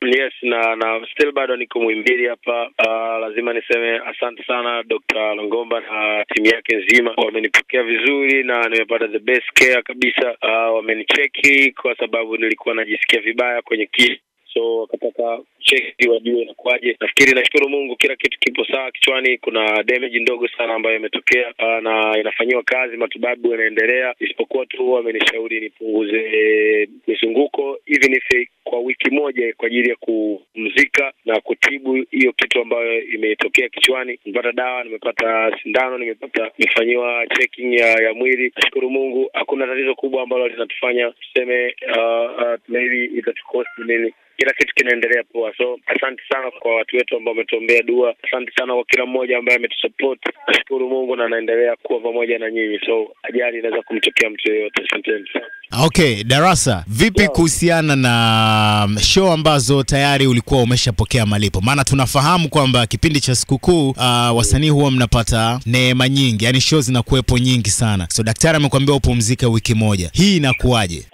yes, na na still bado niko Muhimbili hapa. Uh, lazima niseme asante sana Dr. Longomba na timu yake nzima, wamenipokea vizuri na nimepata the best care kabisa. Uh, wamenicheki kwa sababu nilikuwa najisikia vibaya kwenye kii so wakataka cheki wajue inakuwaje. Nafikiri nashukuru Mungu, kila kitu kipo sawa kichwani. Kuna damage ndogo sana ambayo imetokea uh, na inafanyiwa kazi, matibabu yanaendelea, isipokuwa tu wamenishauri nipunguze mizunguko even if kwa wiki moja kwa ajili ya kumzika na kutibu hiyo kitu ambayo imetokea kichwani. Nimepata dawa, nimepata sindano, nimepata nimefanyiwa checking ya, ya mwili. Nashukuru Mungu, hakuna tatizo kubwa ambalo linatufanya tuseme uh, uh, maybe itatukosti nini kila kitu kinaendelea poa. So asante sana kwa watu wetu ambao wametuombea dua. Asante sana kwa kila mmoja ambaye ametusupport. Nashukuru Mungu na anaendelea kuwa pamoja na nyinyi, so ajali inaweza kumtokea mtu yeyote. Asanteni sana. Okay, Darasa, vipi kuhusiana na show ambazo tayari ulikuwa umeshapokea malipo? Maana tunafahamu kwamba kipindi cha sikukuu uh, wasanii huwa mnapata neema nyingi, yani show zinakuwepo nyingi sana. So daktari amekuambia upumzike wiki moja, hii inakuwaje?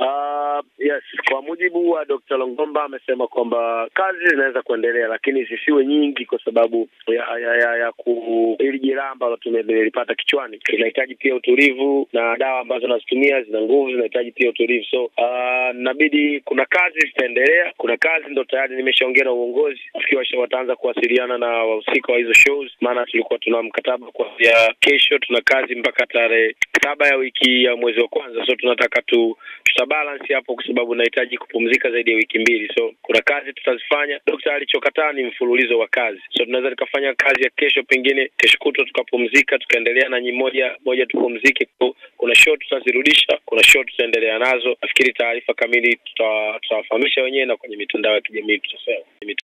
Mujibu wa Dr. Longomba amesema kwamba kazi zinaweza kuendelea, lakini zisiwe nyingi kwa sababu ya ya, ya, ya ku ili jeraha ambalo tumelipata kichwani linahitaji pia utulivu, na dawa ambazo nazitumia zina nguvu, zinahitaji pia utulivu. So uh, nabidi kuna kazi zitaendelea, kuna kazi ndo tayari nimeshaongea na uongozi, tukiwa wataanza kuwasiliana na wahusika wa hizo shows, maana tulikuwa tuna mkataba kuanzia kesho, tuna kazi mpaka tarehe saba ya wiki ya mwezi wa kwanza, so tunataka tu tutabalance hapo kwa sababu nahitaji kupumzika zaidi ya wiki mbili, so kuna kazi tutazifanya. Dokta alichokataa ni mfululizo wa kazi, so tunaweza tukafanya kazi ya kesho, pengine kesho kutwa tukapumzika, tukaendelea na nyi moja moja tupumzike. Kuna show tutazirudisha, kuna show tutaendelea nazo. Nafikiri taarifa kamili tutawafahamisha wenyewe na kwenye mitandao ya kijamii tutasema.